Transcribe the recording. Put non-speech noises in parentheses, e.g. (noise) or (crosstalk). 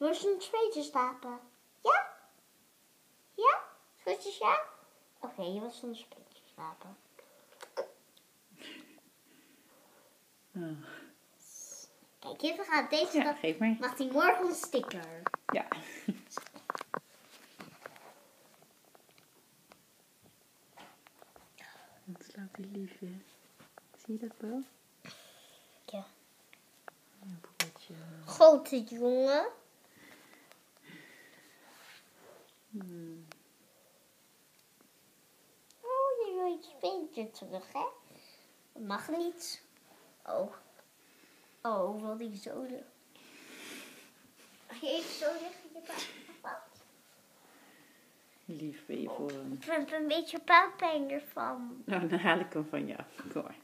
Wil je zonder speentje slapen? Ja? Ja? Schatjes, ja? Oké, je wil zonder speentje slapen. Ah. Kijk, even gaan deze Ja, dag. geef maar. Mag hij morgen een sticker? Ja. (laughs) Wat slaapt die liefje? Zie je dat wel? Ja. Een. Grote jongen. Hmm. Oh, je wil je speentje terug, hè? Dat mag niet. Oh. Oh, wil die zo liggen? Even zo liggen in je papa? Lief ben je voor hem. Ik heb een beetje pijnpijn ervan. Nou, dan haal ik hem van je af. Kom maar.